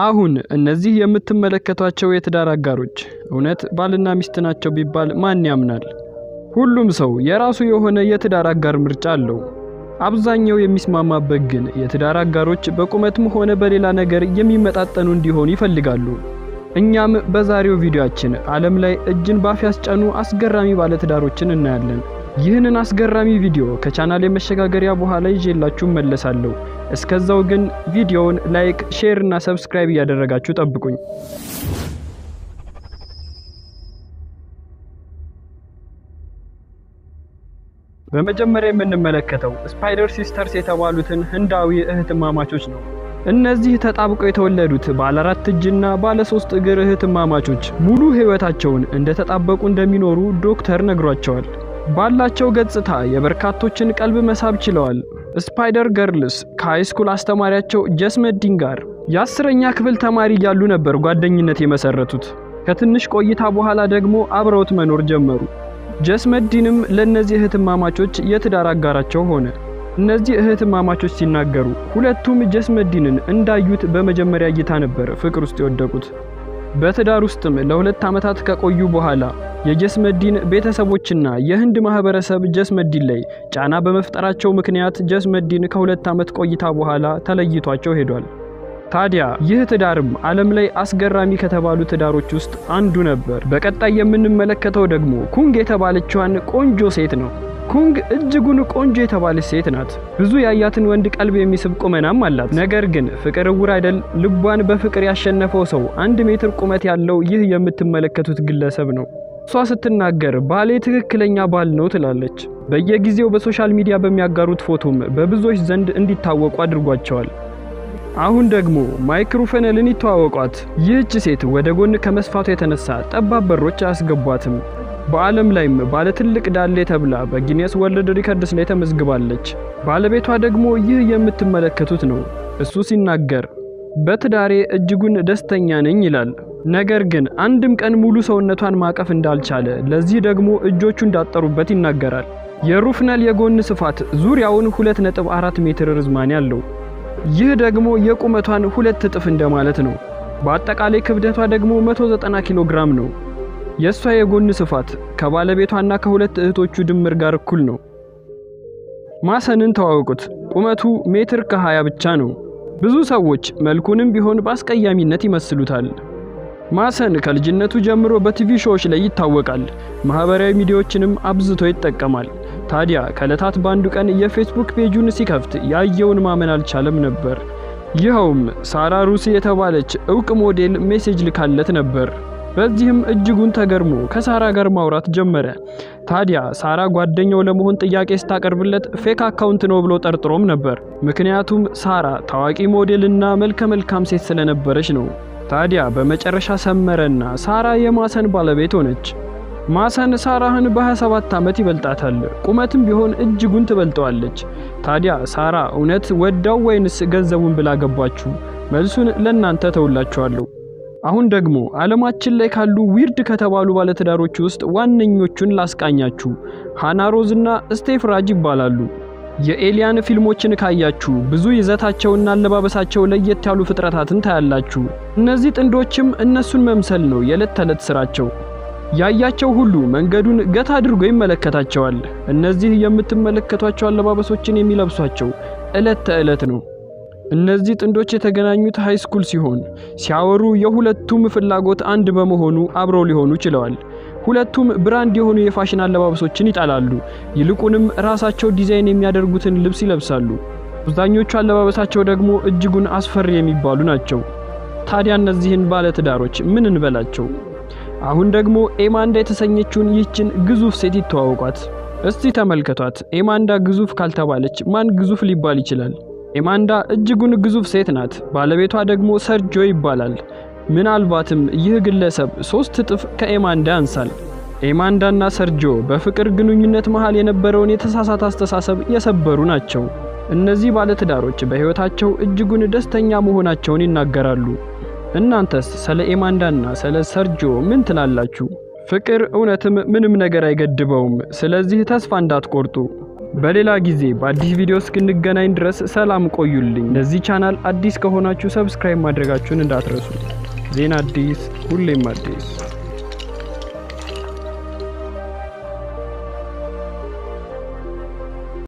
አሁን እነዚህ የምትመለከቷቸው የትዳር አጋሮች እውነት ባልና ሚስት ናቸው ቢባል ማን ያምናል? ሁሉም ሰው የራሱ የሆነ የትዳር አጋር ምርጫ አለው። አብዛኛው የሚስማማበት ግን የትዳር አጋሮች በቁመትም ሆነ በሌላ ነገር የሚመጣጠኑ እንዲሆኑ ይፈልጋሉ። እኛም በዛሬው ቪዲዮአችን ዓለም ላይ እጅን ባፍ ያስጫኑ አስገራሚ ባለትዳሮችን እናያለን። ይህንን አስገራሚ ቪዲዮ ከቻናል የመሸጋገሪያ በኋላ ይዤላችሁ መለሳለሁ። እስከዛው ግን ቪዲዮውን like፣ share እና subscribe እያደረጋችሁ ጠብቁኝ። በመጀመሪያ የምንመለከተው Spider Sisters የተባሉትን ህንዳዊ እህትማማቾች ነው። እነዚህ ተጣብቀው የተወለዱት ባለ አራት እጅና ባለ ሶስት እግር እህትማማቾች ሙሉ ህይወታቸውን እንደተጣበቁ እንደሚኖሩ ዶክተር ነግሯቸዋል። ባላቸው ገጽታ የበርካቶችን ቀልብ መሳብ ችለዋል። Spider Girls ከ high school አስተማሪያቸው ጀስመዲን ጋር የአስረኛ ክፍል ተማሪ እያሉ ነበር ጓደኝነት የመሰረቱት። ከትንሽ ቆይታ በኋላ ደግሞ አብረውት መኖር ጀመሩ። ጀስመዲንም ለእነዚህ እህትማማቾች የትዳር አጋራቸው ሆነ። እነዚህ እህትማማቾች ሲናገሩ ሁለቱም ጀስመዲንን እንዳዩት በመጀመሪያ እይታ ነበር ፍቅር ውስጥ የወደቁት። በትዳር ውስጥም ለሁለት ዓመታት ከቆዩ በኋላ የጀስመዲን ቤተሰቦችና የህንድ ማህበረሰብ ጀስመዲን ላይ ጫና በመፍጠራቸው ምክንያት ጀስመዲን ከሁለት ዓመት ቆይታ በኋላ ተለይቷቸው ሄዷል። ታዲያ ይህ ትዳርም ዓለም ላይ አስገራሚ ከተባሉ ትዳሮች ውስጥ አንዱ ነበር። በቀጣይ የምንመለከተው ደግሞ ኩንግ የተባለችዋን ቆንጆ ሴት ነው። ኩንግ እጅጉን ቆንጆ የተባለች ሴት ናት። ብዙ ያያትን ወንድ ቀልብ የሚስብ ቁመናም አላት። ነገር ግን ፍቅር እውር አይደል? ልቧን በፍቅር ያሸነፈው ሰው አንድ ሜትር ቁመት ያለው ይህ የምትመለከቱት ግለሰብ ነው። እሷ ስትናገር ባሌ ትክክለኛ ባል ነው ትላለች። በየጊዜው በ social media በሚያጋሩት ፎቶም በብዙዎች ዘንድ እንዲታወቁ አድርጓቸዋል። አሁን ደግሞ ማይክሮፈነልን ይተዋወቋት። ይህች ሴት ወደ ጎን ከመስፋቷ የተነሳ ጠባብ በሮች አያስገቧትም። በዓለም ላይም ባለ ትልቅ ዳሌ ተብላ በ Guinness World Records ላይ ተመዝግባለች። ባለቤቷ ደግሞ ይህ የምትመለከቱት ነው። እሱ ሲናገር በትዳሬ እጅጉን ደስተኛ ነኝ ይላል። ነገር ግን አንድም ቀን ሙሉ ሰውነቷን ማቀፍ እንዳልቻለ፣ ለዚህ ደግሞ እጆቹ እንዳጠሩበት ይናገራል። የሩፍነል የጎን ስፋት ዙሪያውን 2.4 ሜትር ርዝማኔ አለው። ይህ ደግሞ የቁመቷን ሁለት እጥፍ እንደማለት ነው። በአጠቃላይ ክብደቷ ደግሞ 190 ኪሎ ግራም ነው። የእሷ የጎን ስፋት ከባለቤቷና ከሁለት እህቶቹ ድምር ጋር እኩል ነው። ማሰንን ተዋወቁት። ቁመቱ ሜትር ከ20 ብቻ ነው። ብዙ ሰዎች መልኩንም ቢሆን በአስቀያሚነት ይመስሉታል። ማሰን ከልጅነቱ ጀምሮ በ TV show ዎች ላይ ይታወቃል። ማህበራዊ ሚዲያዎችንም አብዝቶ ይጠቀማል። ታዲያ ከዕለታት በአንዱ ቀን የፌስቡክ page ኡን ሲከፍት ያየውን ማመን አልቻለም ነበር። ይኸውም ሳራ ሩሲ የተባለች እውቅ ሞዴል message ልካለት ነበር። በዚህም እጅጉን ተገርሞ ከሳራ ጋር ማውራት ጀመረ። ታዲያ ሳራ ጓደኛው ለመሆን ጥያቄ ስታቀርብለት fake account ነው ብሎ ጠርጥሮም ነበር። ምክንያቱም ሳራ ታዋቂ ሞዴልና መልከ መልካም ሴት ስለነበረች ነው። ታዲያ በመጨረሻ ሰመረና ሳራ የማሰን ባለቤት ሆነች። ማሰን ሳራህን በ27 ዓመት ይበልጣታል። ቁመትም ቢሆን እጅጉን ትበልጠዋለች። ታዲያ ሳራ እውነት ወዳው ወይንስ ገንዘቡን ብላ ገባችሁ? መልሱን ለእናንተ ተውላችኋለሁ። አሁን ደግሞ ዓለማችን ላይ ካሉ weird ከተባሉ ባለትዳሮች ውስጥ ዋነኞቹን ላስቃኛችሁ። ሃና ሮዝ እና ስቴፍ ራጅ ይባላሉ። የ alien ፊልሞችን ካያችሁ ብዙ ይዘታቸውና አለባበሳቸው ለየት ያሉ ፍጥረታትን ታያላችሁ። እነዚህ ጥንዶችም እነሱን መምሰል ነው የዕለት ተዕለት ስራቸው። ያያቸው ሁሉ መንገዱን ገታ አድርጎ ይመለከታቸዋል። እነዚህ የምትመለከቷቸው አለባበሶችን የሚለብሷቸው ዕለት ተዕለት ነው። እነዚህ ጥንዶች የተገናኙት high school ሲሆን ሲያወሩ የሁለቱም ፍላጎት አንድ በመሆኑ አብረው ሊሆኑ ችለዋል። ሁለቱም brand የሆኑ የፋሽን አለባበሶችን ይጠላሉ። ይልቁንም ራሳቸው ዲዛይን የሚያደርጉትን ልብስ ይለብሳሉ። አብዛኞቹ አለባበሳቸው ደግሞ እጅጉን አስፈሪ የሚባሉ ናቸው። ታዲያ እነዚህን ባለትዳሮች ምን እንበላቸው? አሁን ደግሞ ኤማንዳ የተሰኘችውን ይህችን ግዙፍ ሴት ይተዋወቋት። እስቲ ተመልከቷት። ኤማንዳ ግዙፍ ካልተባለች ማን ግዙፍ ሊባል ይችላል? ኤማንዳ እጅጉን ግዙፍ ሴት ናት። ባለቤቷ ደግሞ ሰርጆ ይባላል። ምናልባትም ይህ ግለሰብ ሶስት እጥፍ ከኤማንዳ ያንሳል። ኤማንዳና ሰርጆ በፍቅር ግንኙነት መሃል የነበረውን የተሳሳተ አስተሳሰብ የሰበሩ ናቸው። እነዚህ ባለትዳሮች በሕይወታቸው እጅጉን ደስተኛ መሆናቸውን ይናገራሉ። እናንተስ ስለ ኤማንዳና ስለ ሰርጆ ምን ትላላችሁ? ፍቅር እውነትም ምንም ነገር አይገድበውም። ስለዚህ ተስፋ እንዳትቆርጡ። በሌላ ጊዜ በአዲስ ቪዲዮ እስክንገናኝ ድረስ ሰላም ቆዩልኝ። ለዚህ ቻናል አዲስ ከሆናችሁ subscribe ማድረጋችሁን እንዳትረሱ። ዜና አዲስ ሁሌም አዲስ